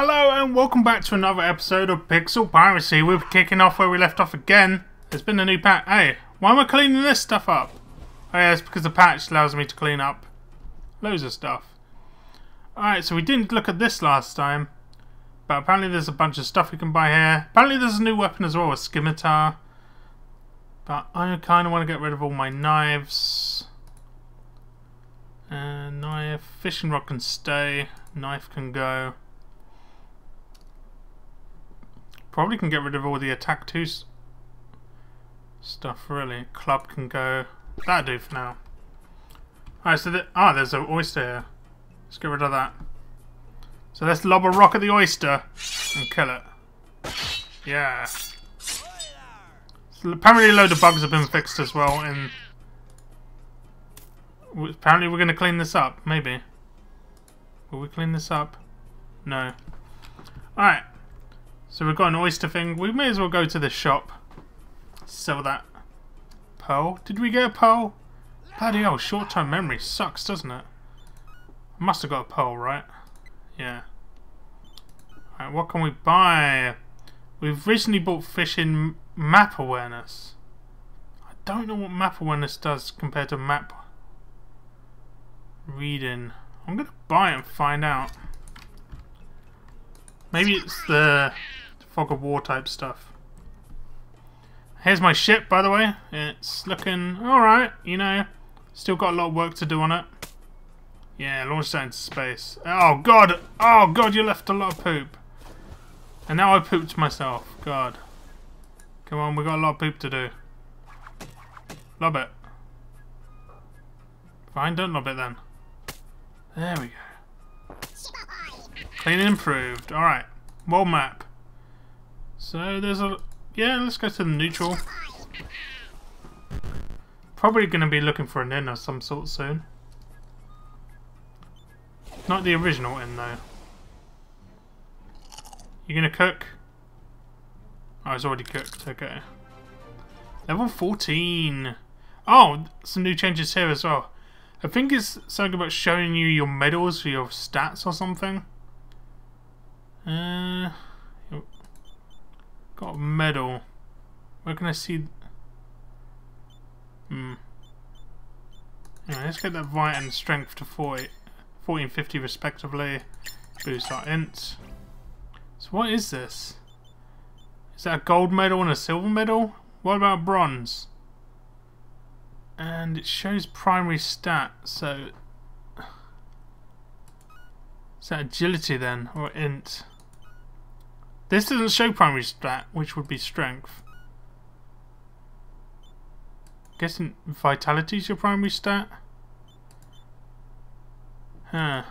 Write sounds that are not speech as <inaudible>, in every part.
Hello and welcome back to another episode of Pixel Piracy. We're kicking off where we left off again. There's been a new patch. Hey, why am I cleaning this stuff up? Oh yeah, it's because the patch allows me to clean up loads of stuff. Alright, so we didn't look at this last time. But apparently there's a bunch of stuff we can buy here. Apparently there's a new weapon as well, a scimitar. But I kind of want to get rid of all my knives. And knife, fishing rod can stay, knife can go. Probably can get rid of all the attack 2 stuff really. Club can go. That'll do for now. Alright, so ah, there's an oyster here. Let's get rid of that. So let's lob a rock at the oyster and kill it. Yeah. So apparently a load of bugs have been fixed as well and apparently we're going to clean this up. Maybe. Will we clean this up? No. Alright. So we've got an oyster thing. We may as well go to the shop. Sell that. Pearl? Did we get a pearl? Bloody hell, short-term memory sucks, doesn't it? Must have got a pearl, right? Yeah. Alright, what can we buy? We've recently bought fishing map awareness. I don't know what map awareness does compared to map reading. I'm going to buy it and find out. Maybe it's the fog of war type stuff. Here's my ship, by the way. It's looking alright, you know. Still got a lot of work to do on it. Yeah, launch that into space. Oh, God! Oh, God, you left a lot of poop. And now I pooped myself. God. Come on, we got a lot of poop to do. Lob it. Fine, don't lob it then. There we go. Clean and improved. Alright. World map. So there's a... Yeah, let's go to the neutral. Probably going to be looking for an inn of some sort soon. Not the original inn though. You gonna cook? Oh, it's already cooked. Okay. Level 14. Oh, some new changes here as well. I think it's something about showing you your medals for your stats or something. Uh, got a medal. Where can I see? Hmm. Yeah, let's get that Vite and Strength to 40, 40 and 50 respectively. Boost our int. So what is this? Is that a gold medal and a silver medal? What about bronze? and it shows primary stat so is that agility then or int this doesn't show primary stat which would be strength guessing vitality is your primary stat huh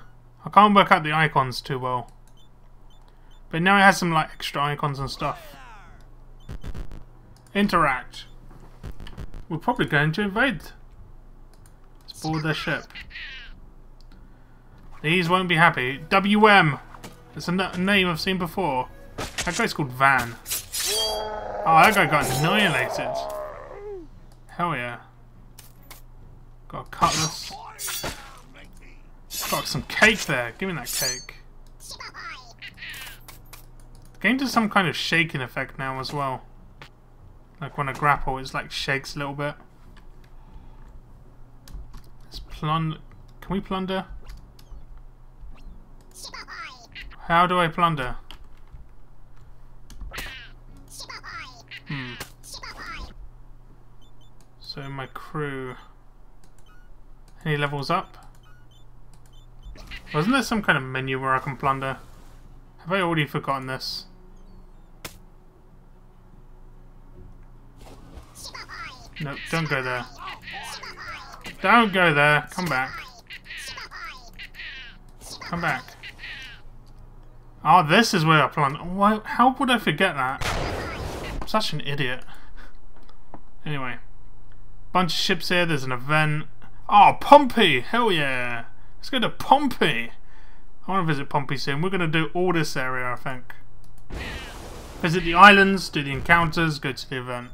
I can't work out the icons too well but now it has some like extra icons and stuff interact we're probably going to invade. Let's board their ship. These won't be happy. WM! It's a name I've seen before. That guy's called Van. Oh, that guy got annihilated. Hell yeah. Got a cutlass. Got some cake there. Give me that cake. The game does some kind of shaking effect now as well. Like when I grapple, it's like shakes a little bit. Let's plunder. Can we plunder? How do I plunder? So my crew. Any levels up? Wasn't there some kind of menu where I can plunder? Have I already forgotten this? No, don't go there. Don't go there. Come back. Come back. Oh, this is where I plunder. Why? How would I forget that? I'm such an idiot. Anyway. Bunch of ships here. There's an event. Oh, Pompey! Hell yeah! Let's go to Pompey! I want to visit Pompey soon. We're going to do all this area, I think. Visit the islands, do the encounters, go to the event.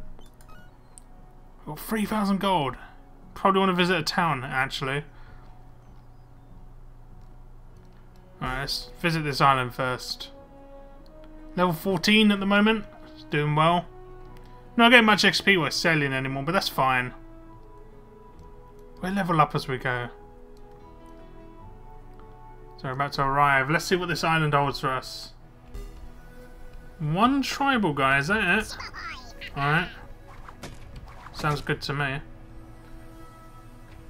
Got 3,000 gold. Probably want to visit a town, actually. Alright, let's visit this island first. Level 14 at the moment. It's doing well. Not getting much XP while selling anymore, but that's fine. We'll level up as we go. So we're about to arrive. Let's see what this island holds for us. One tribal guy, is that it? Alright. Sounds good to me.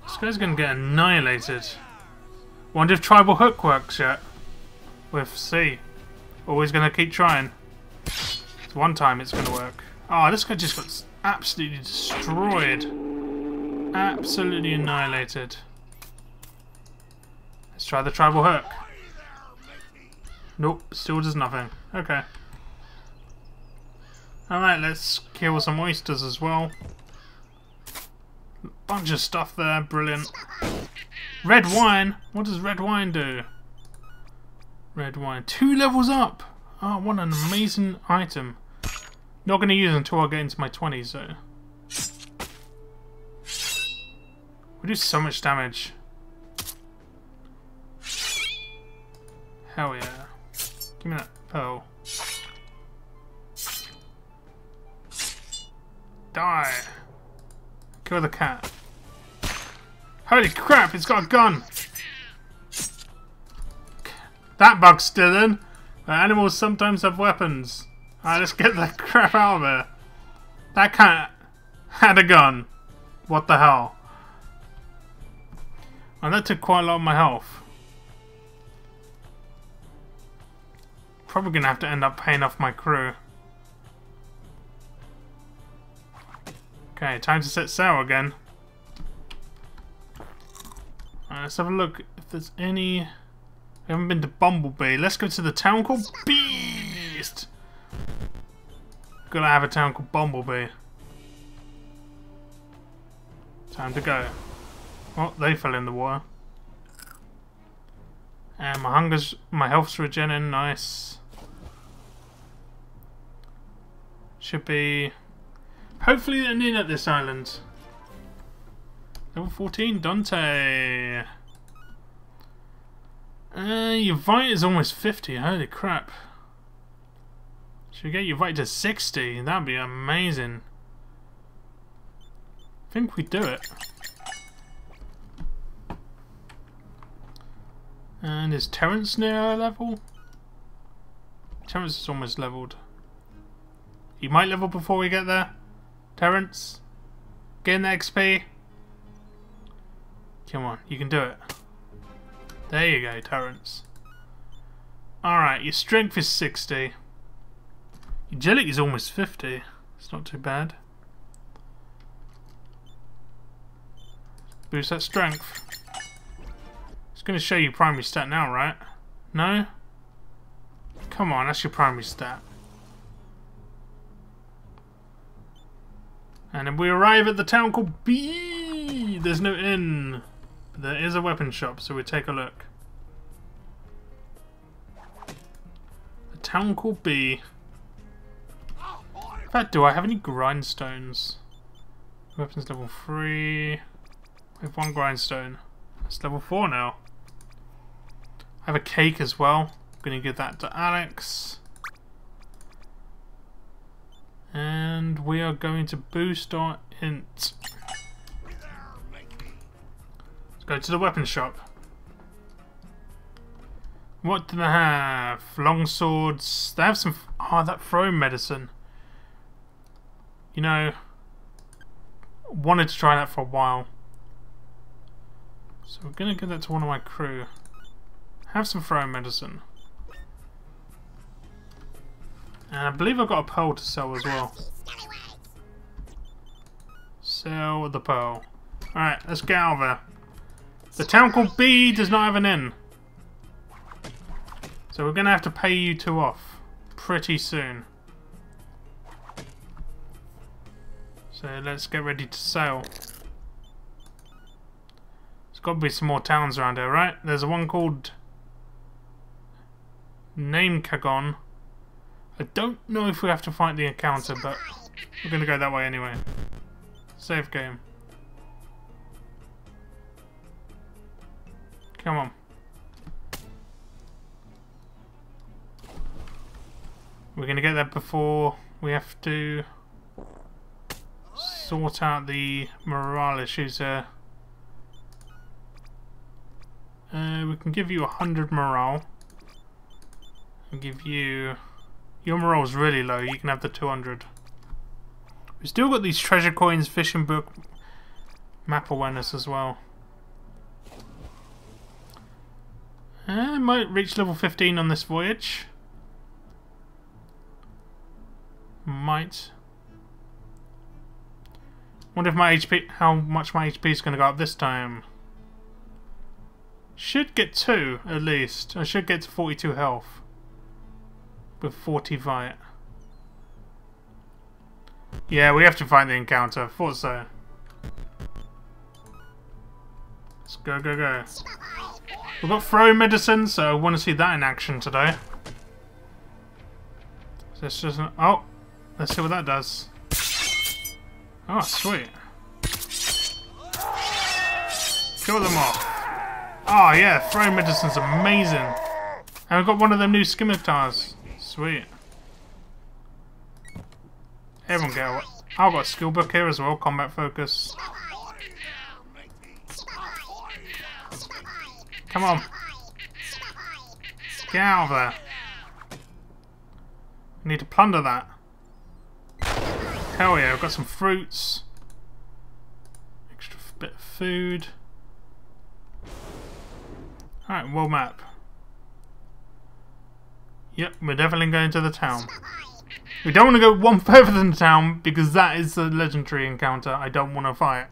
This guy's gonna get annihilated. Wonder if tribal hook works yet. With C. Always gonna keep trying. It's one time it's gonna work. Oh, this guy just got absolutely destroyed. Absolutely annihilated. Let's try the tribal hook. Nope, still does nothing. Okay. Alright, let's kill some oysters as well. Bunch of stuff there, brilliant. Red wine? What does red wine do? Red wine. Two levels up! Oh, what an amazing item. Not going to use until I get into my 20s, though. We do so much damage. Hell yeah. Give me that pearl. Die. Kill the cat. Holy crap, it's got a gun! That bug's still in. Uh, animals sometimes have weapons. Alright, let's get the <laughs> crap out of there. That cat had a gun. What the hell? And that took quite a lot of my health. Probably gonna have to end up paying off my crew. Okay, time to set sail again. Right, let's have a look if there's any... I haven't been to Bumblebee. Let's go to the town called Beast! Gotta have a town called Bumblebee. Time to go. Oh, they fell in the water. And my hunger's... my health's regening, nice. Should be... Hopefully an inn at this island. Level 14, Dante. Uh, your Vite is almost 50, holy crap. Should get your Vite to 60? That'd be amazing. I think we do it. And is Terrence near level? Terrence is almost leveled. He might level before we get there. Terrence, getting the XP. Come on, you can do it. There you go, Terrence. Alright, your strength is 60. Your agility is almost 50. It's not too bad. Boost that strength. It's going to show you primary stat now, right? No? Come on, that's your primary stat. And then we arrive at the town called B. There's no inn. There is a weapon shop, so we take a look. The town called B. In fact, do I have any grindstones? Weapons level 3. We have one grindstone. It's level 4 now. I have a cake as well. I'm going to give that to Alex. And we are going to boost our int. Let's go to the weapon shop. What do they have? Long swords. They have some... Oh, that throwing medicine. You know, wanted to try that for a while. So we're going to give that to one of my crew. Have some throwing medicine. And I believe I've got a pearl to sell as well. Sell the pearl. Alright, let's get out of there. The town called B does not have an inn. So we're going to have to pay you two off pretty soon. So let's get ready to sail. There's got to be some more towns around here, right? There's one called Name Kagon. I don't know if we have to fight the encounter, but we're going to go that way anyway. Save game. Come on. We're going to get there before we have to sort out the morale issues here. Uh, we can give you a 100 morale. Give you... Your morale's really low, you can have the 200. We've still got these treasure coins, fishing book, map awareness as well. Uh, might reach level 15 on this voyage. Might. Wonder if my HP, how much my HP is going to go up this time. Should get 2, at least. I should get to 42 health. With 40 vite. Yeah, we have to find the encounter. Thought so. Let's go, go, go. We've got throwing medicine, so I want to see that in action today. This doesn't... Oh! Let's see what that does. Oh, sweet. Kill them off. Oh, yeah, throwing medicine's amazing. And we've got one of them new scimitars. Sweet. Everyone get what? I've got a skill book here as well, combat focus. Come on. Get out of there. need to plunder that. Hell yeah, I've got some fruits. Extra bit of food. Alright, world map. Yep, we're definitely going to the town. We don't want to go one <laughs> further than the town because that is a legendary encounter I don't want to fight.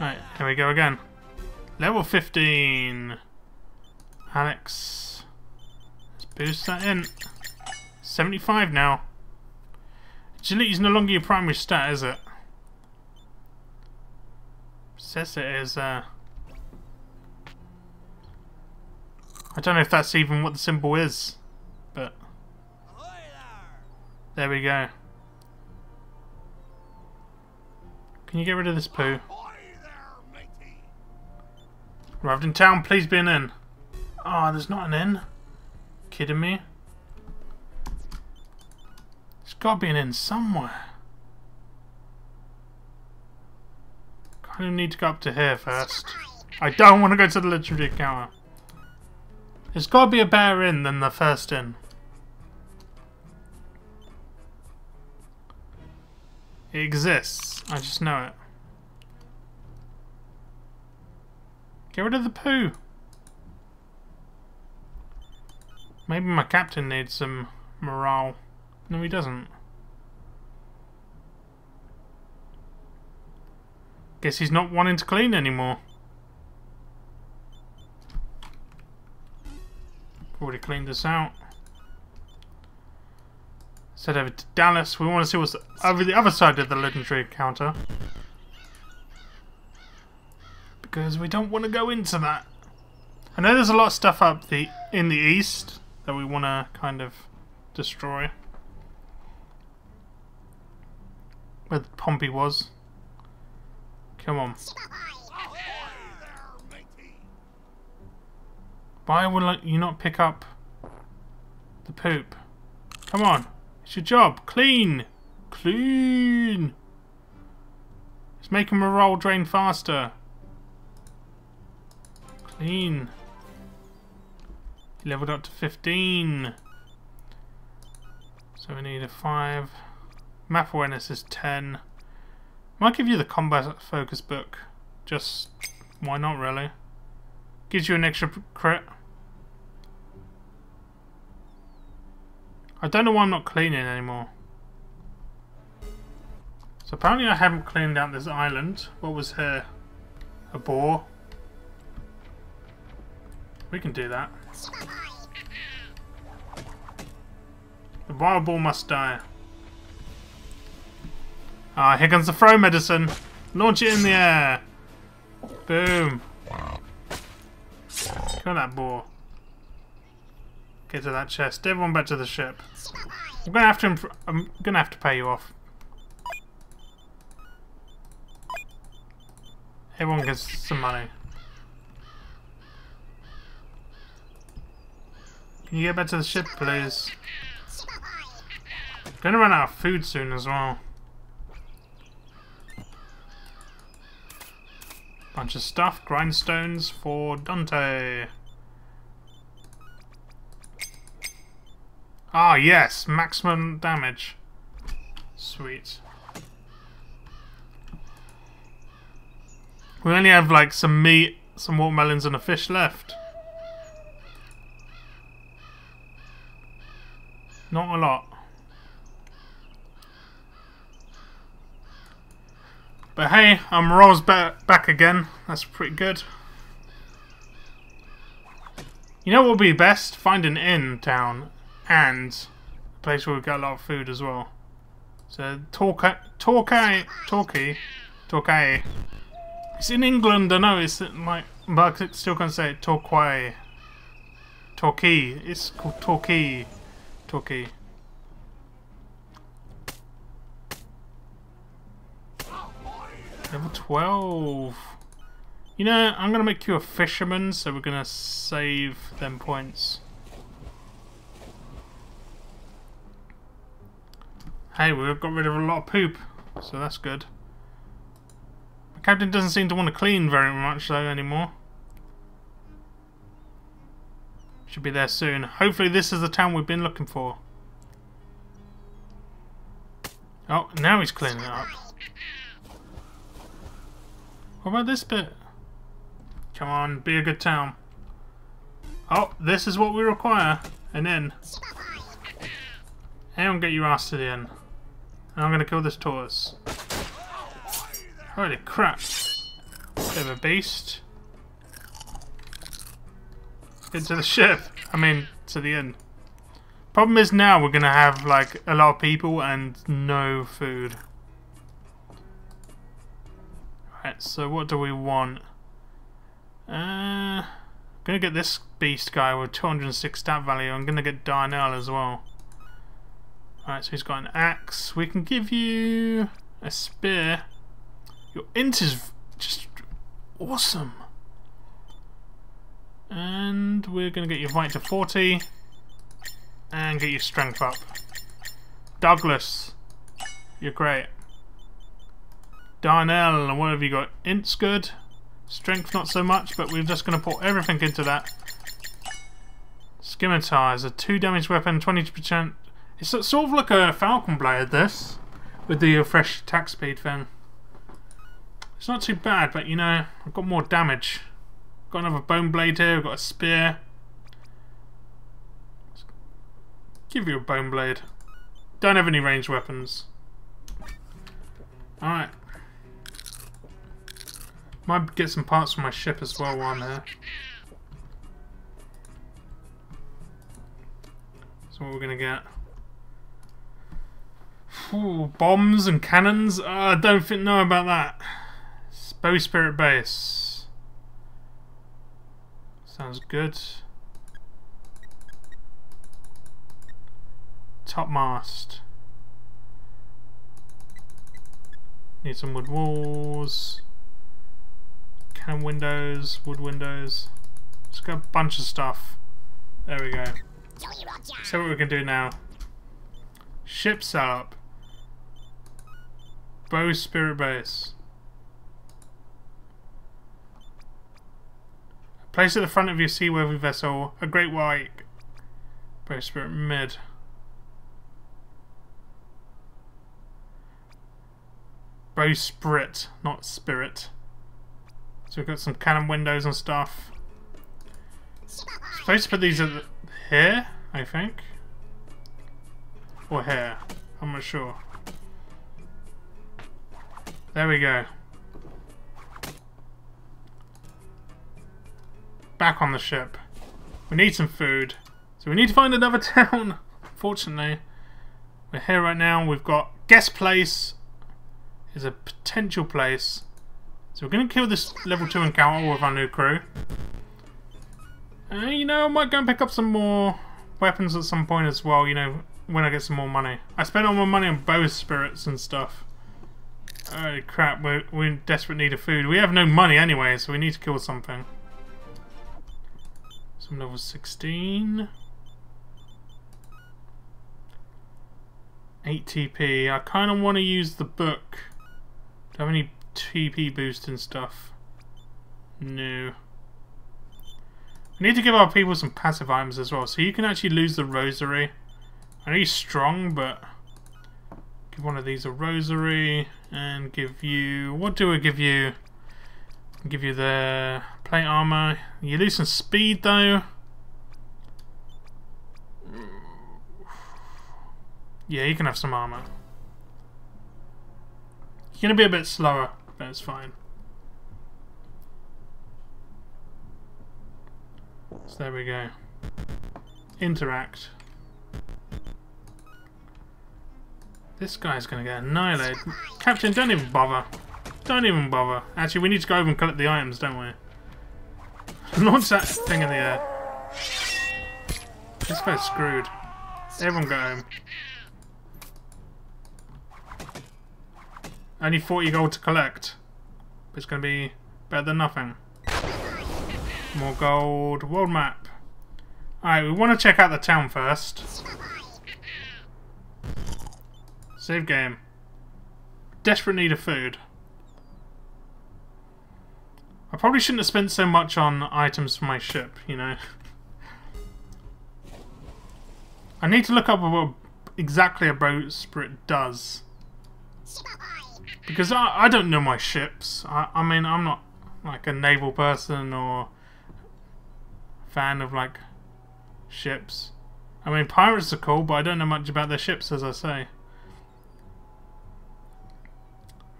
Right, here we go again. Level 15. Alex. Let's boost that in. 75 now. Agility is no longer your primary stat, is it? Says it is, uh... I don't know if that's even what the symbol is, but... There we go. Can you get rid of this poo? Arrived in town, please be an inn. Ah, oh, there's not an inn. Kidding me? There's gotta be an inn somewhere. Kind of need to go up to here first. I don't want to go to the legendary encounter. There's got to be a better inn than the first inn. It exists. I just know it. Get rid of the poo. Maybe my captain needs some morale. No, he doesn't. Guess he's not wanting to clean anymore. Already cleaned this out. Set over to Dallas. We want to see what's over the other side of the legendary counter. Because we don't want to go into that. I know there's a lot of stuff up the in the east that we want to kind of destroy. Where Pompey was. Come on. Why will you not pick up the poop? Come on. It's your job. Clean. Clean. It's making my roll drain faster. Clean. leveled up to 15. So we need a 5. Map awareness is 10. Might give you the combat focus book. Just, why not really? Gives you an extra crit. I don't know why I'm not cleaning anymore. So apparently I haven't cleaned out this island. What was here? A boar. We can do that. The wild boar must die. Ah, here comes the throw medicine. Launch it in the air. Boom. Kill that boar. Get to that chest. Everyone back to the ship. I'm gonna have to. I'm gonna have to pay you off. Everyone gets some money. Can you get back to the ship, please? Gonna run out of food soon as well. Bunch of stuff, grindstones for Dante. Ah, yes, maximum damage. Sweet. We only have like some meat, some watermelons, and a fish left. Not a lot. But hey, I'm Rolls back again. That's pretty good. You know what would be best? Find an inn town and a place where we get a lot of food as well. So Torquay, Torquay, Torquay, Torquay. It's in England. I know it's like, but I still can't say it. Torquay. Torquay. It's called Torquay. Torquay. Level 12. You know, I'm going to make you a fisherman, so we're going to save them points. Hey, we've got rid of a lot of poop, so that's good. The captain doesn't seem to want to clean very much, though, anymore. Should be there soon. Hopefully this is the town we've been looking for. Oh, now he's cleaning it up. What about this bit? Come on, be a good town. Oh, this is what we require. An inn. And get your ass to the inn. And I'm gonna kill this tortoise. Holy crap. Bit of a beast. Into the ship. I mean, to the inn. Problem is now we're gonna have like a lot of people and no food. Right, so what do we want? Uh, gonna get this beast guy with 206 stat value. I'm gonna get Darnell as well. Alright, so he's got an axe. We can give you a spear. Your int is just awesome. And we're gonna get your Vite to 40 and get your strength up. Douglas, you're great. Darnell, what have you got? Int's good. Strength not so much, but we're just going to put everything into that. Scimitar is a 2 damage weapon, 20%. It's sort of like a Falcon Blade, this, with the uh, fresh attack speed thing. It's not too bad, but you know, I've got more damage. Got another bone blade here, I've got a spear. Give you a bone blade. Don't have any ranged weapons. Alright. Might get some parts from my ship as well while I'm here. So what we're gonna get. Ooh, bombs and cannons? Uh, I don't think, know about that. Bowsprit base. Sounds good. Topmast. Need some wood walls of windows, wood windows. Just got a bunch of stuff. There we go. So what we can do now. Ship setup. Bowsprit base. Place at the front of your seaworthy vessel a great white bow spirit mid. Bow spirit, not spirit. So we've got some cannon windows and stuff. Supposed to put these here, I think. Or here. I'm not sure. There we go. Back on the ship. We need some food. So we need to find another <laughs> town. Fortunately, we're here right now. We've got guest place is a potential place. So we're going to kill this level 2 encounter with our new crew. Uh, you know, I might go and pick up some more weapons at some point as well, you know, when I get some more money. I spent all my money on bowsprits and stuff. Oh crap, we're, we're in desperate need of food. We have no money anyway, so we need to kill something. Some level 16. 8 TP. I kind of want to use the book. Do I have any TP boost and stuff? No. We need to give our people some passive items as well. So you can actually lose the rosary. I know he's strong, but give one of these a rosary and give you what do I give you? Give you the plate armor. You lose some speed though. Yeah, you can have some armor. You're gonna be a bit slower, but it's fine. So there we go. Interact. This guy's gonna get annihilated. Captain, don't even bother. Don't even bother. Actually, we need to go over and collect the items, don't we? <laughs> Launch that thing in the air. This guy's screwed. Everyone go home. Only 40 gold to collect. It's to be better than nothing. More gold. World map. Alright, we want to check out the town first. Save game. Desperate need of food. I probably shouldn't have spent so much on items for my ship, you know. <laughs> I need to look up what exactly a bowsprit does. Because I, I don't know my ships. I, I mean, I'm not like a naval person or fan of like ships. I mean, pirates are cool, but I don't know much about their ships, as I say.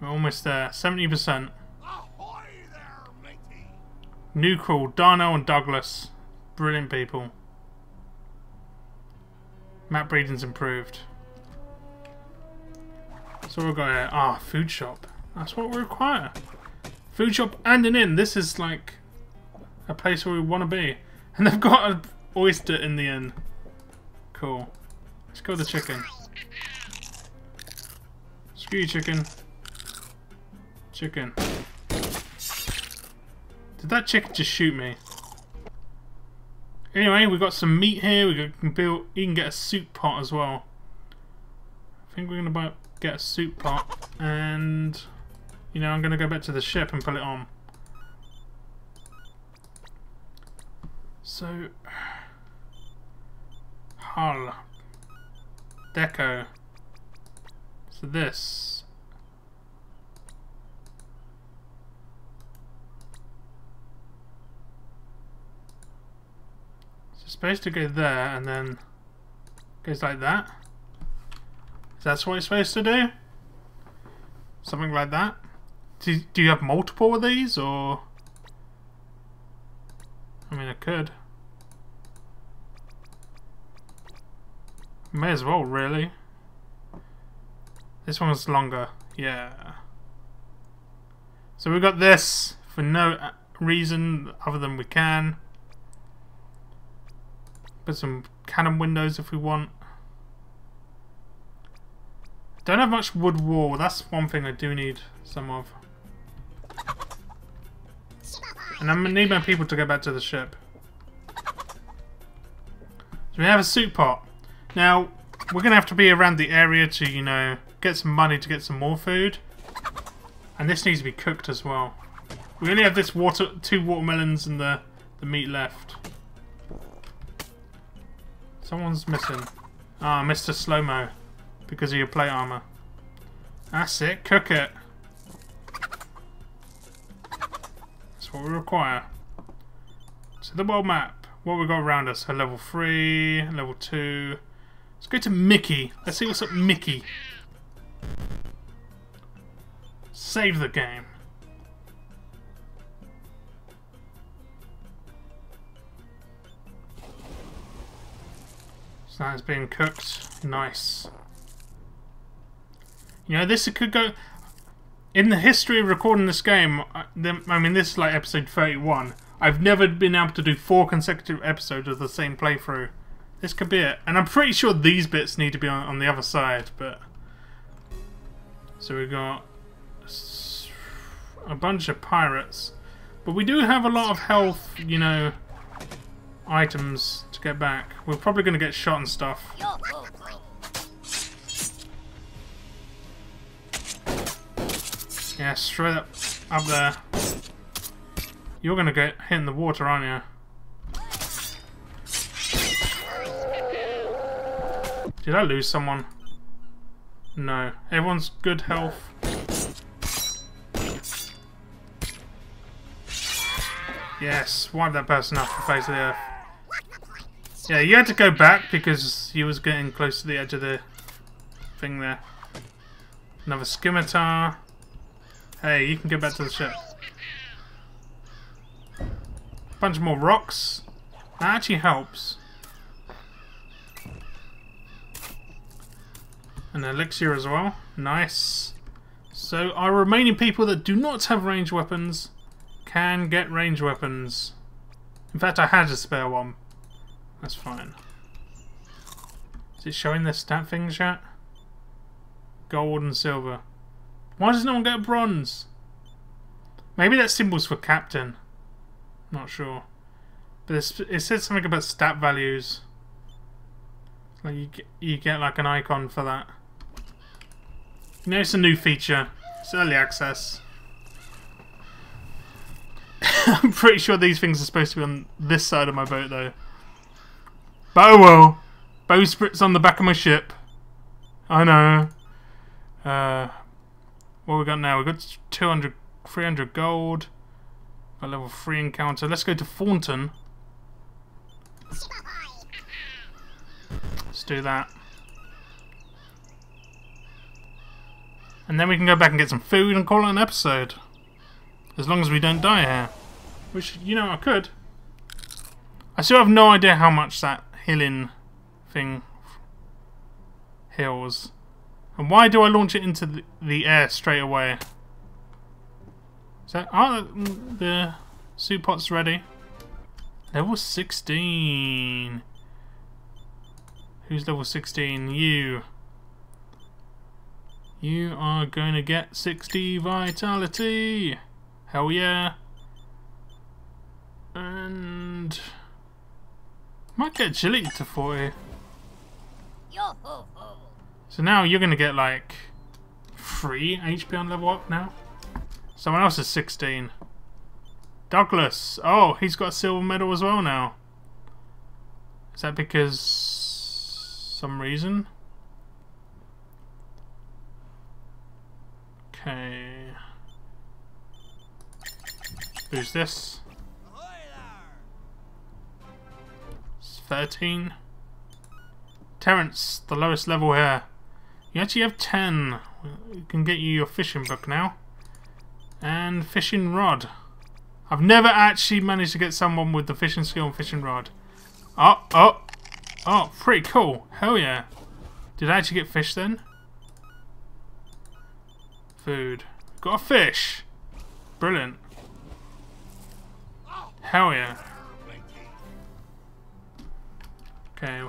We're almost there. 70%. New crew, Darnell and Douglas. Brilliant people. Map reading's improved. So we've got here. Ah, food shop. That's what we require. Food shop and an inn. This is like a place where we want to be. And they've got an oyster in the inn. Cool. Let's go with the chicken. Screw you, chicken. Chicken. Did that chicken just shoot me? Anyway, we've got some meat here. We can build. You can get a soup pot as well. I think we're gonna get a soup pot, and you know I'm gonna go back to the ship and put it on. So, <sighs> hull, deco. So this supposed to go there and then goes like that. Is that. What it's supposed to do? Something like that? Do, do you have multiple of these or... I mean I could. May as well really. This one's longer. Yeah. So we've got this for no reason other than we can. Put some cannon windows if we want. Don't have much wood wall. That's one thing I do need some of. And I'm gonna need my people to go back to the ship. So we have a soup pot. Now, we're gonna have to be around the area to, you know, get some money to get some more food. And this needs to be cooked as well. We only have this water, two watermelons and the, the meat left. Someone's missing. Ah, Mr. Slow-Mo. Because of your plate armor. That's it. Cook it. That's what we require. So the world map. What we got around us? A level 3, level 2. Let's go to Mickey. Let's see what's up Mickey. Save the game. So that's being cooked. Nice. You know, this could go... In the history of recording this game, I mean, this is like episode 31. I've never been able to do four consecutive episodes of the same playthrough. This could be it. And I'm pretty sure these bits need to be on, on the other side, but... So we've got a bunch of pirates. But we do have a lot of health, you know, items Get back. We're probably going to get shot and stuff. Yeah, straight up, up there. You're going to get hit in the water, aren't you? Did I lose someone? No. Everyone's good health. Yes, wipe that person off the face of the earth. Yeah, you had to go back because you was getting close to the edge of the thing there. Another scimitar. Hey, you can go back to the ship. Bunch more rocks. That actually helps. An elixir as well. Nice. So our remaining people that do not have range weapons can get range weapons. In fact, I had a spare one. That's fine. Is it showing the stat things yet? Gold and silver. Why does no one get bronze? Maybe that symbol's for captain. Not sure. But it says something about stat values. Like you get, you get like an icon for that. You know, it's a new feature. It's early access. <laughs> I'm pretty sure these things are supposed to be on this side of my boat, though. Oh well. Bowsprit's on the back of my ship. I know. Uh, what we got now? We've got 200, 300 gold. A level 3 encounter. Let's go to Thornton. Let's do that. And then we can go back and get some food and call it an episode. As long as we don't die here. Which, you know, I could. I still have no idea how much that healing thing hills. And why do I launch it into the, the air straight away? That... Oh, the soup pot's ready. Level 16. Who's level 16? You. You are going to get 60 vitality. Hell yeah. And... Might get agility to 40. So now you're going to get like 3 HP on level up now. Someone else is 16. Douglas. Oh, he's got a silver medal as well now. Is that because some reason? Okay. Who's this? 13. Terence, the lowest level here. You actually have 10. We can get you your fishing book now. And fishing rod. I've never actually managed to get someone with the fishing skill and fishing rod. Oh, oh, oh, pretty cool. Hell yeah. Did I actually get fish then? Food. Got a fish. Brilliant. Hell yeah. Okay.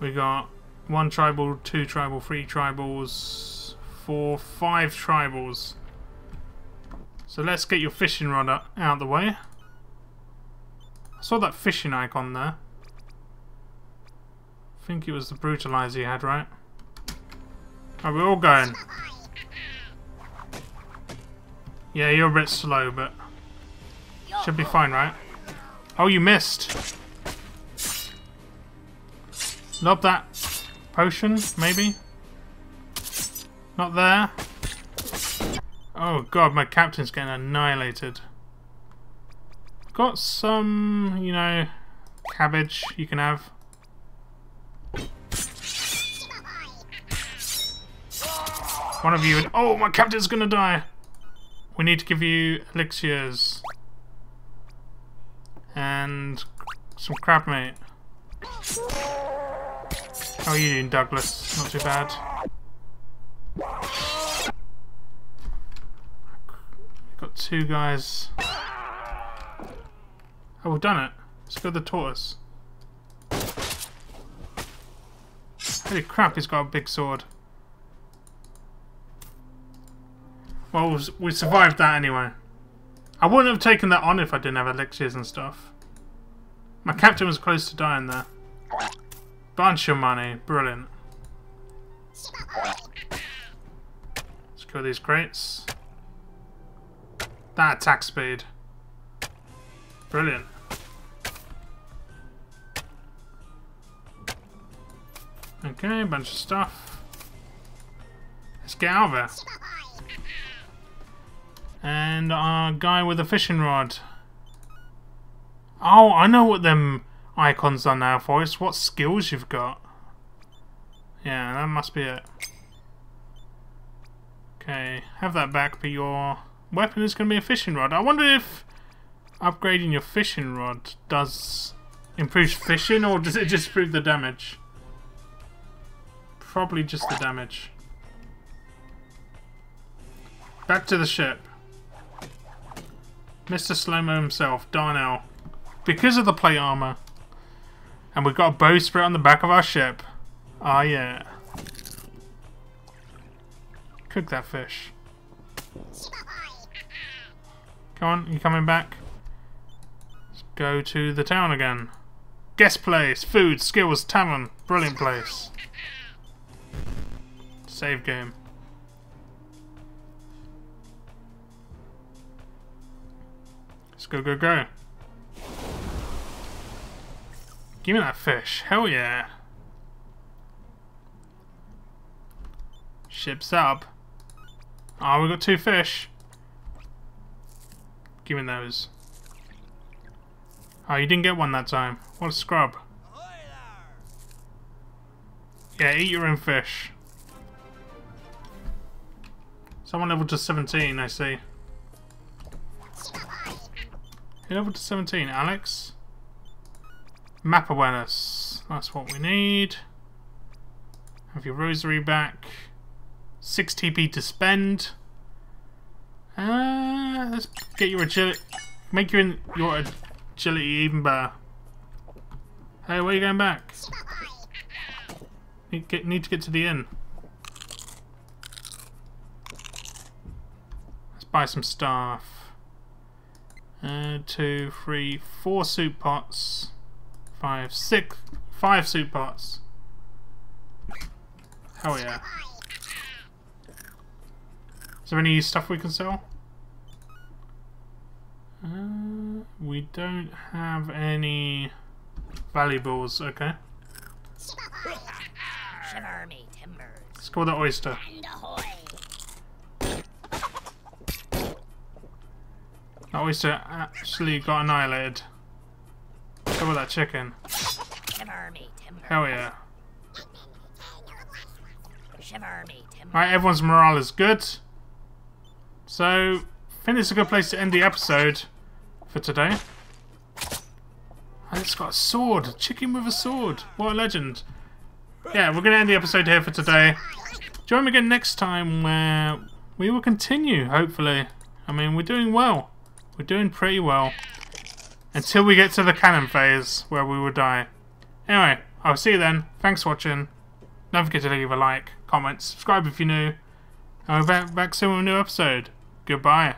We got one tribal, two tribal, three tribals, four, five tribals. So let's get your fishing rod out of the way. I saw that fishing icon there. I think it was the brutalizer you had, right? Are we all going? Yeah, you're a bit slow, but should be fine, right? Oh, you missed. Not that potion, maybe? Not there? Oh god, my captain's getting annihilated. Got some, you know, cabbage you can have. One of you and oh my captain's gonna die! We need to give you elixirs. And some crab meat. How are you doing, Douglas? Not too bad. Got two guys. Oh, we've done it. Let's go the tortoise. Holy crap, he's got a big sword. Well, we survived that anyway. I wouldn't have taken that on if I didn't have elixirs and stuff. My captain was close to dying there. Bunch of money. Brilliant. Let's Kill these crates. That attack speed. Brilliant. Okay, bunch of stuff. Let's get out of. And our guy with a fishing rod. Oh, I know what them icons are now for. It's what skills you've got. Yeah, that must be it. Okay, have that back, but your weapon is going to be a fishing rod. I wonder if upgrading your fishing rod does improve fishing, or does it just improve the damage? Probably just the damage. Back to the ship. Mr. Slowmo himself, Darnell. Because of the plate armor. And we've got a bowsprit on the back of our ship. Ah, oh, yeah. Cook that fish. Come on, you coming back? Let's go to the town again. Guest place, food, skills, tavern. Brilliant place. Save game. Let's go, go, go. Give me that fish. Hell yeah. Ship's up. Oh, we got two fish. Give me those. Oh, you didn't get one that time. What a scrub. Yeah, eat your own fish. Someone level to 17, I see. You level to 17, Alex? Map awareness. That's what we need. Have your rosary back. 6 TP to spend. Uh, let's get your agility. Make your, in your agility even better. Hey, where are you going back? Need, get, need to get to the inn. Let's buy some stuff. Uh, two, three, four soup pots. Five, six, five soup pots. Hell yeah. Is there any stuff we can sell? Uh, we don't have any valuables, okay. Shiver me timbers. Let's with the oyster. That oyster actually got annihilated. About that chicken? Hell yeah. Right, everyone's morale is good. So, I think it's a good place to end the episode for today. And it's got a sword. Chicken with a sword. What a legend. Yeah, we're going to end the episode here for today. Join me again next time where we will continue, hopefully. I mean, we're doing well. We're doing pretty well. Until we get to the cannon phase, where we will die. Anyway, I'll see you then. Thanks for watching. Don't forget to leave a like, comment, subscribe if you're new. And we're back, back soon with a new episode. Goodbye.